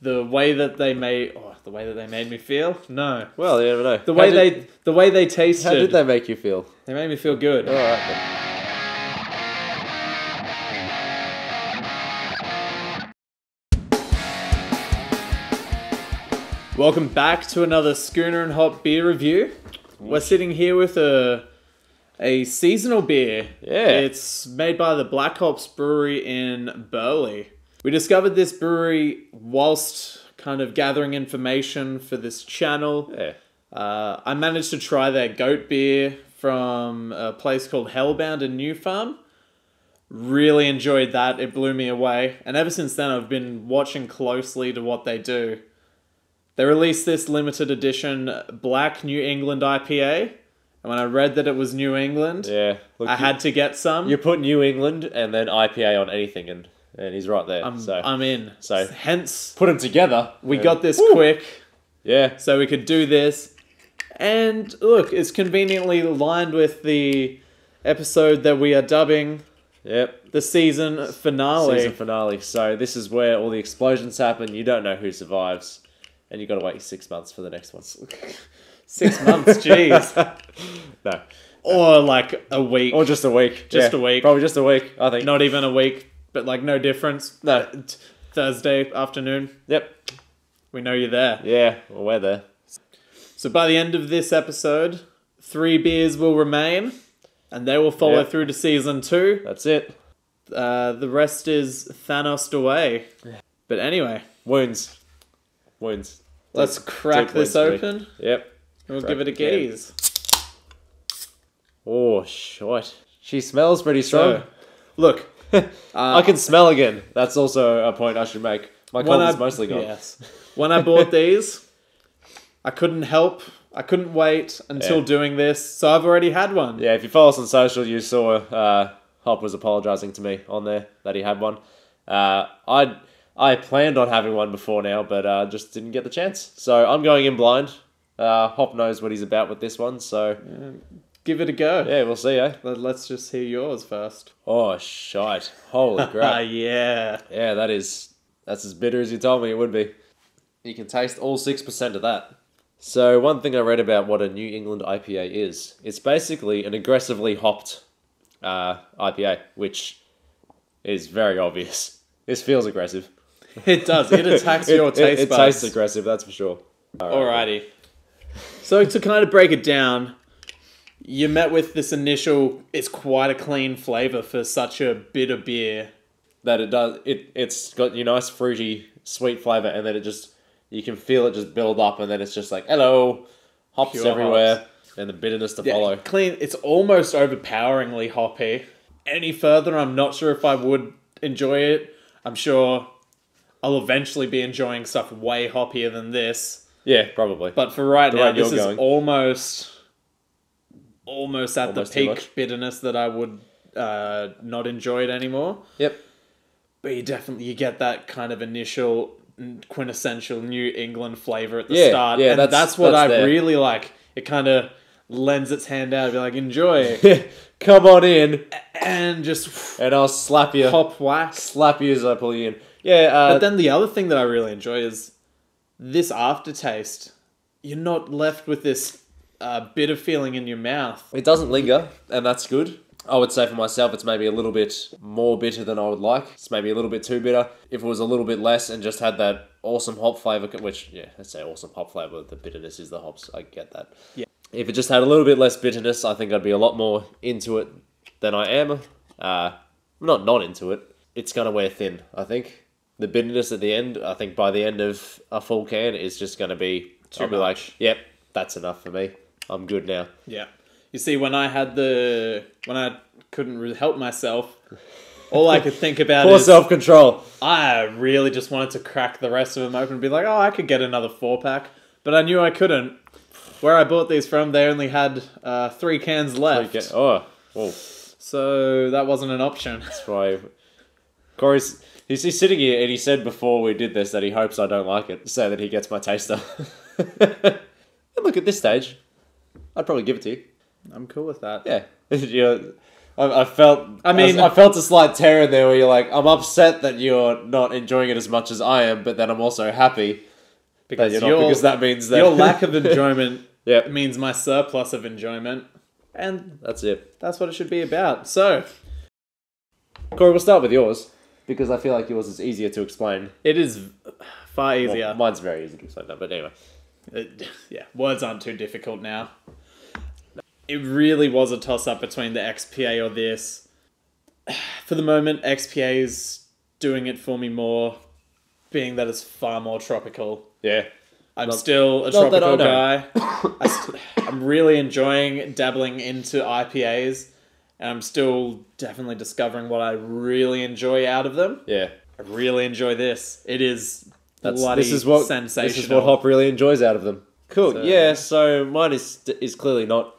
the way that they made oh, the way that they made me feel. No, Well, you never know. the How way did- they the way they tasted. How did they make you feel? They made me feel good. All right. Then. Welcome back to another Schooner and Hopp beer review. We're sitting here with a a seasonal beer. Yeah. It's made by the Black Hops Brewery in Burleigh. We discovered this brewery whilst kind of gathering information for this channel. Yeah. Uh, I managed to try their goat beer from a place called Hellbound in New Farm. Really enjoyed that. It blew me away. And ever since then, I've been watching closely to what they do. They released this limited edition Black New England IPA. And when I read that it was New England, Yeah. Look, I you- had to get some. You put New England and then IPA on anything, and and he's right there. I'm, so I'm in. so- hence, put them together. we and- got this Woo! quick. Yeah. so we could do this. And look, it's conveniently lined with the episode that we are dubbing Yep. the season finale. Season finale. So this is where all the explosions happen. You don't know who survives, and you got to wait six months for the next one. Six months, jeez. no, or like a week. or just a week. Just Yeah, a week. Probably just a week. I think. Not even a week, but like no difference. No. Thursday afternoon, Yep. we know you're there. Yeah. Well, we're there. So by the end of this episode, three beers will remain, and they will follow Yep. through to season two. That's it. Uh, the rest is Thanos away. But anyway, Wounds. Wounds. let's Take- crack take this wounds for me. open. Yep. and We'll Crack give it a yeah. gaze. Oh, shit. She smells pretty strong. So, look, I can smell again. That's also a point I should make. My when cold I is mostly gone. yes, when I bought these, I couldn't help. I couldn't wait until Yeah. doing this, so I've already had one. Yeah, if you follow us on social, you saw uh, Hopp was apologising to me on there that he had one. Uh, I I planned on having one before now, but uh, just didn't get the chance. So I'm going in blind. Uh, Hopp knows what he's about with this one, so Give it a go. yeah, we'll see, eh? Let- Let's just hear yours first. Oh, shite. Holy crap. yeah. yeah, that is, that's as bitter as you told me it would be. You can taste all 6% of that. So, one thing I read about what a New England IPA is, it's basically an aggressively hopped uh, IPA, which is very obvious. This feels aggressive. It does. It attacks It- your it, taste it, buds. tastes aggressive, that's for sure. Alrighty. So to kind of break it down, you met with this initial. It's quite a clean flavor for such a bitter beer. That it does, it, it's got your nice fruity, sweet flavour, and then it just, you can feel it just build up, and then it's just like, hello, hops Pure everywhere, and the bitterness to Yeah, follow. clean. It's almost overpoweringly hoppy. Any further, I'm not sure if I would enjoy it. I'm sure I'll eventually be enjoying stuff way hoppier than this. Yeah, probably. But for right now, this is going. almost almost at Almost the peak bitterness that I would uh, not enjoy it anymore. Yep. But you definitely you get that kind of initial quintessential New England flavor at the Yeah, start, yeah, and that's- that's, what that's I there. really like. It kind of lends its hand out, be like, enjoy, Come on in, and just and I'll slap you. pop wax. Slap you as I pull you in. Yeah, uh, But then the other thing that I really enjoy is this aftertaste. You're not left with this uh, bitter feeling in your mouth. it doesn't linger, and that's good. I would say for myself, it's maybe a little bit more bitter than I would like. It's maybe a little bit too bitter. If it was a little bit less and just had that awesome hop flavor, which yeah, let's say awesome hop flavor. The bitterness is the hops. I get that. Yeah. If it just had a little bit less bitterness, I think I'd be a lot more into it than I am. Uh, I'm not not into it. It's gonna wear thin. I think the bitterness at the end. I think by the end of a full can is just gonna be. Too I'll be much. like, yep, that's enough for me. I'm good now. Yeah. You see, when I had the when I couldn't really help myself, all I could think about Poor is self control. I really just wanted to crack the rest of them open and be like, oh, I could get another four pack, but I knew I couldn't. Where I bought these from, they only had uh, three cans left, Oh, oh, so that wasn't an option. that's why. Corey's he's, he's sitting here and he said before we did this that he hopes I don't like it, so that he gets my taster. and look at this stage, I'd probably give it to you. I'm cool with that. Yeah, you know, I, I felt. I mean- I, felt a slight terror there where you're like, I'm upset that you're not enjoying it as much as I am, but then I'm also happy that you're not your- because that means that your lack of enjoyment Yep. means my surplus of enjoyment, and That's it. that's what it should be about. So Corey, we'll start with yours because I feel like yours is easier to explain. it is far Well, easier. mine's very easy to explain, that, but anyway. It- yeah, words aren't too difficult now. It really was a toss up between the XPA or this. For the moment, XPA is doing it for me more, being that it's far more tropical. Yeah. I'm Not- still a I tropical know. guy. I st- I'm really enjoying dabbling into IPAs, and I'm still definitely discovering what I really enjoy out of them. Yeah. I really enjoy this. It is That's, bloody this is what sensational. This is what Hopp really enjoys out of them. Cool. So- yeah. So mine is is clearly not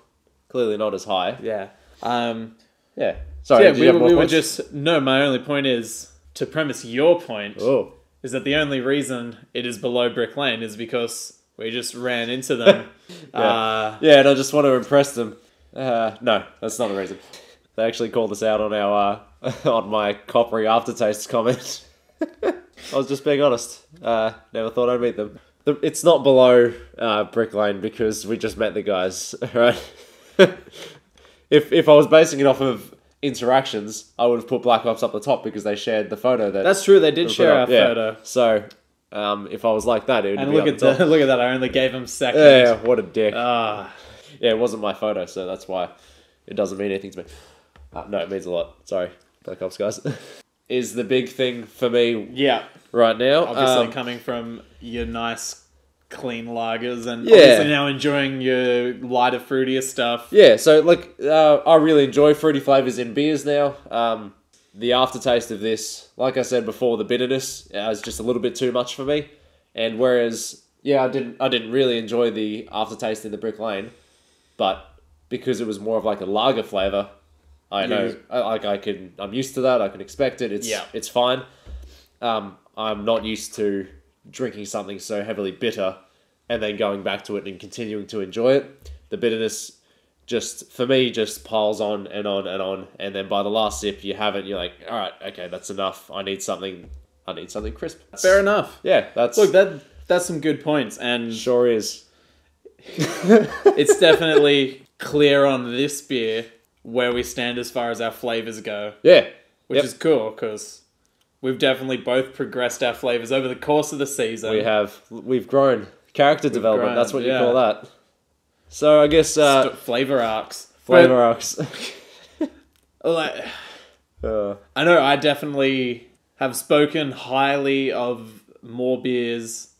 clearly not as high. Yeah. Um, Yeah. Sorry. yeah, did you we, have were- more we were just no. My only point is to premise your point Oh. is that the only reason it is below Brick Lane is because we just ran into them. uh, Yeah, and I just want to impress them. Uh, no, that's not the reason. They actually called us out on our uh, on my coppery aftertaste comment. I was just being honest. Uh, never thought I'd meet them. The, it's not below uh, Brick Lane because we just met the guys, right? if if I was basing it off of interactions, I would have put Black Hops up the top because they shared the photo that that's true. They did share our. Yeah. photo. So um, if I was like that, it would And be look at the, look at that! I only gave him second. Yeah, what a dick. Ah, Yeah, it wasn't my photo, so that's why it doesn't mean anything to me. Uh, no, it means a lot. Sorry, Black Hops guys. Is the big thing for me yeah. right now. Obviously, Um, coming from your nice, clean lagers, and Yeah. obviously now enjoying your lighter, fruitier stuff. yeah, so like uh, I really enjoy fruity flavors in beers now. Um, the aftertaste of this, like I said before, the bitterness uh, is just a little bit too much for me. And whereas, yeah, I didn't, I didn't really enjoy the aftertaste in the Brick Lane, but because it was more of like a lager flavor, I know, like I can, I'm used to that. I can expect it. It's, Yeah. it's fine. Um, I'm not used to drinking something so heavily bitter and then going back to it and continuing to enjoy it. The bitterness just for me just piles on and on and on and then by the last sip you have it you're like all right okay that's enough i need something i need something crisp That's, Fair enough. yeah that's Look, that that's some good points, and sure is it's definitely clear on this beer where we stand as far as our flavors go, yeah which Yep. is cool because we've definitely both progressed our flavors over the course of the season. we have we've grown character development grown, that's what you yeah. call that so i guess uh St- flavor arcs. flavor arcs like, uh, I know I definitely have spoken highly of more beers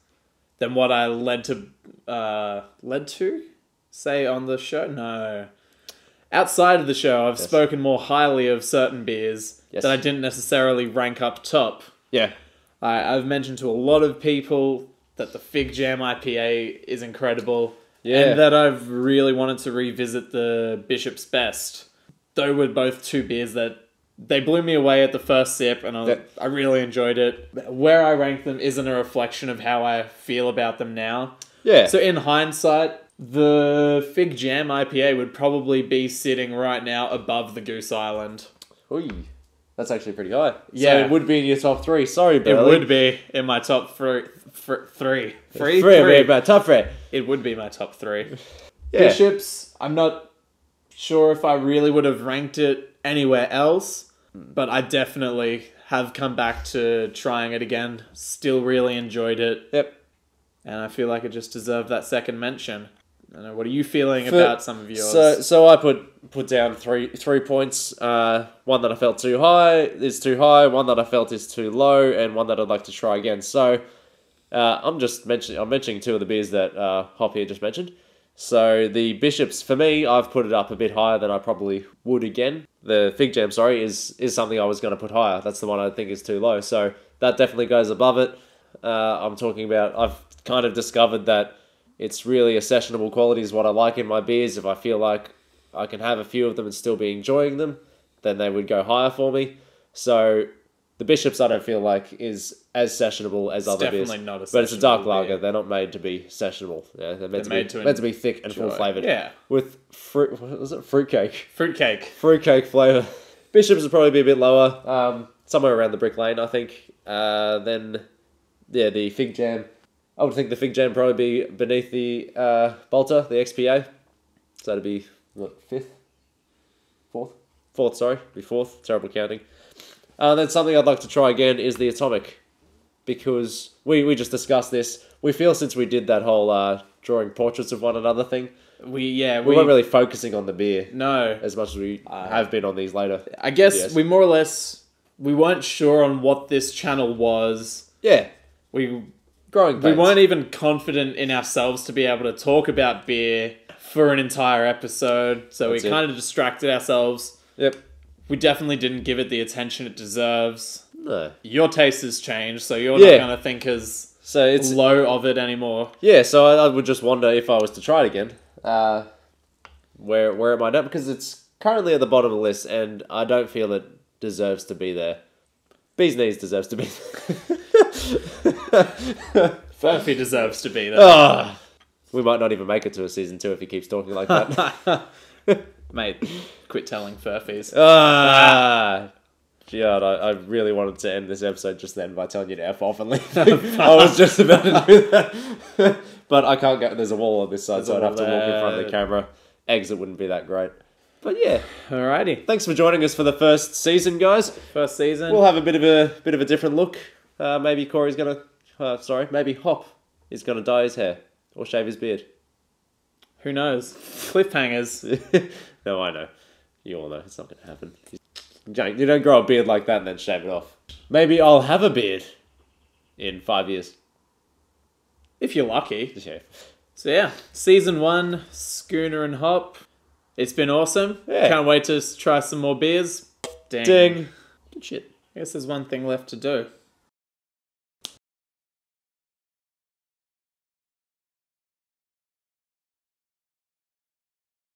than what I led to uh, led to say on the show. No, outside of the show, I've spoken more highly of certain beers Yes. that I didn't necessarily rank up top. yeah I, I've mentioned to a lot of people that the Fig Jam IPA is incredible. Yeah. And that I've really wanted to revisit the Bishop's Best. They were both two beers that they blew me away at the first sip, and I, That- I really enjoyed it. Where I rank them isn't a reflection of how I feel about them now. yeah So in hindsight, the Fig Jam IPA would probably be sitting right now above the Goose Island. Oy. that's actually pretty high Yeah. so it would be in your top three sorry It would be in my top three. Fr- three. Three? Three, Three. but top three. It would be my top three. Yeah. Bishops, I'm not sure if I really would have ranked it anywhere else, but I definitely have come back to trying it again. Still really enjoyed it, Yep. and I feel like it just deserved that second mention. I don't know, what are you feeling For- about some of yours? So so I put put down three three points. Uh, one that I felt too high is too high. One that I felt is too low, and one that I'd like to try again. So uh, I'm just mentioning I'm mentioning two of the beers that uh, Hopp here just mentioned. So the bishops for me, I've put it up a bit higher than I probably would again. The fig jam, sorry, is is something I was going to put higher. That's the one I think is too low. So that definitely goes above it. Uh, I'm talking about. I've kind of discovered that it's really a sessionable quality is what I like in my beers. If I feel like I can have a few of them and still be enjoying them, then they would go higher for me. So The Bishops, I don't feel like is as sessionable as other beers. not a But it's a dark lager. beer. They're not made to be sessionable. Yeah, they're meant, to, made be, to meant to be thick and full flavored. Yeah. With fruit, what was it? Fruitcake. Fruitcake. Fruitcake flavor. Bishops would probably be a bit lower. Um, somewhere around the brick lane, I think. Uh, then, yeah, the fig jam. I would think the fig jam probably be beneath the uh, Balter, the XPA. So that'd be what fifth, fourth, fourth. Sorry, be fourth. Terrible counting. Uh, then something I'd like to try again is the atomic, because we we just discussed this. We feel since we did that whole uh, drawing portraits of one another thing, We yeah we, we, weren't really focusing on the beer no. as much as we have been on these later. I guess Yes. we more or less we weren't sure on what this channel was. Yeah, We growing we weren't even confident in ourselves to be able to talk about beer for an entire episode, so That's we kind of distracted ourselves. Yep. We definitely didn't give it the attention it deserves. No. Your taste has changed, so you're Yeah. not going to think as So it's low of it anymore. yeah. So I, I would just wonder if I was to try it again, uh, where where it might up because it's currently at the bottom of the list, and I don't feel it deserves to be there. Bees knees deserves to be. Furphy deserves to be there. Ah, we might not even make it to a season two if he keeps talking like that. Mate, quit telling Furfies. ah. God, I, I really wanted to end this episode just then by telling you to F off and leave. I was just about to do that. but I can't get, There's a wall on this side, so I'd have to wall walk in front of the camera. Exit wouldn't be that great. But yeah, Alrighty. thanks for joining us for the first season, guys. First season. We'll have a bit of a bit of a different look. Uh, maybe Corey's gonna, uh, sorry, maybe Hopp is gonna dye his hair or shave his beard. Who knows? Cliffhangers. no, I know. You all know it's not gonna happen. Jake, you don't grow a beard like that and then shave it off. Maybe I'll have a beard in five years. If you're lucky. Yeah. So yeah, season one, Schooner and Hopp. It's been awesome. Yeah. Can't wait to try some more beers. Dang. Ding. Good shit. I guess there's one thing left to do.